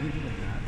Muito obrigado.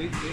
They, they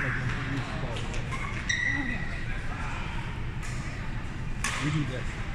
We do this.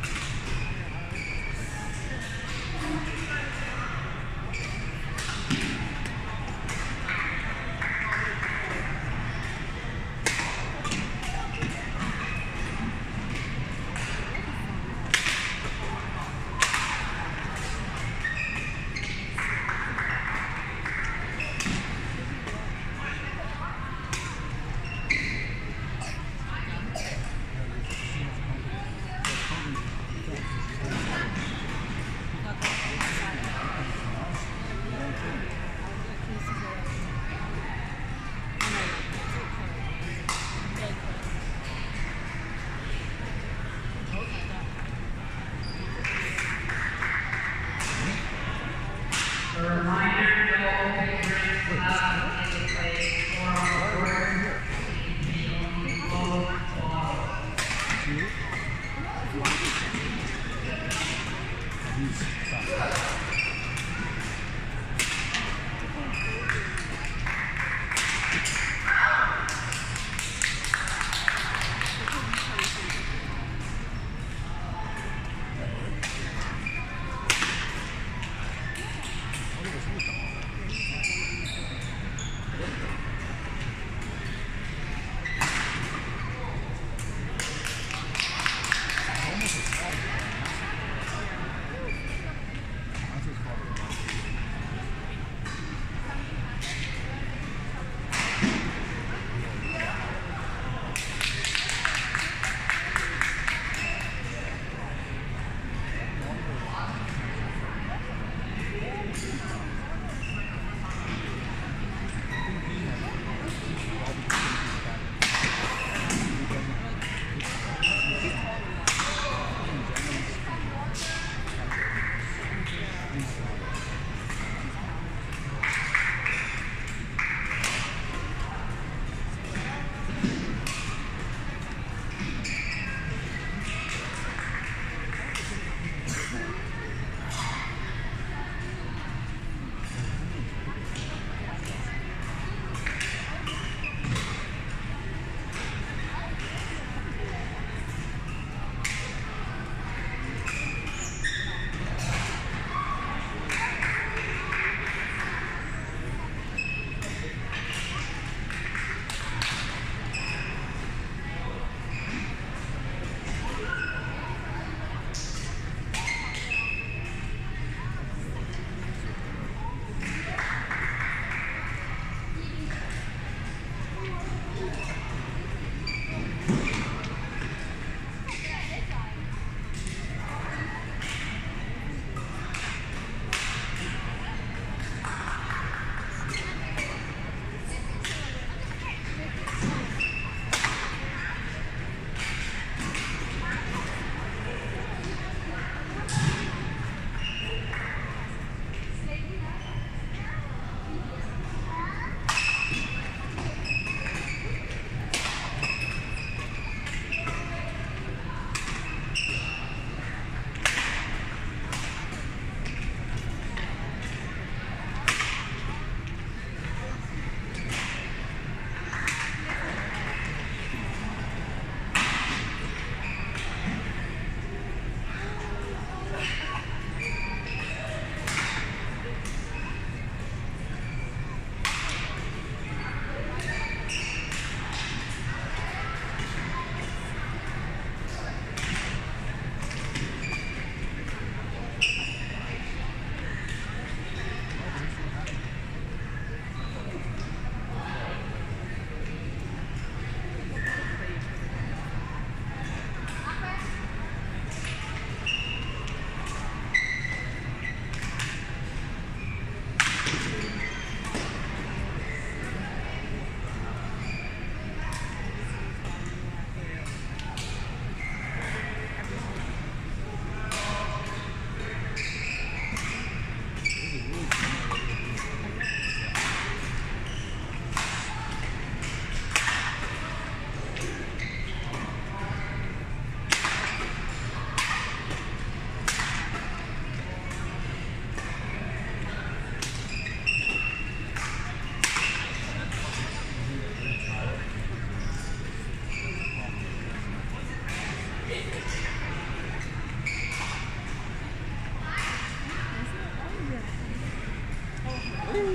아니,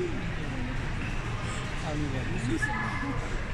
무슨.